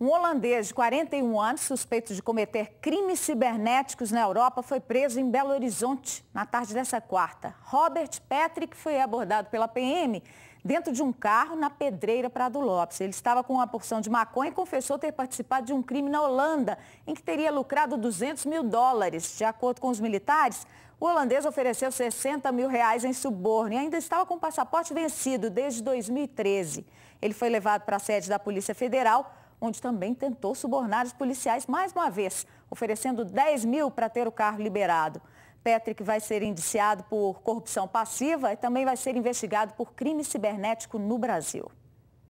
Um holandês de 41 anos, suspeito de cometer crimes cibernéticos na Europa, foi preso em Belo Horizonte na tarde dessa quarta. Robert Patrick foi abordado pela PM dentro de um carro na Pedreira Prado Lopes. Ele estava com uma porção de maconha e confessou ter participado de um crime na Holanda, em que teria lucrado 200 mil dólares. De acordo com os militares, o holandês ofereceu 60 mil reais em suborno e ainda estava com o passaporte vencido desde 2013. Ele foi levado para a sede da Polícia Federal onde também tentou subornar os policiais mais uma vez, oferecendo 10 mil para ter o carro liberado. Patrick vai ser indiciado por corrupção passiva e também vai ser investigado por crime cibernético no Brasil.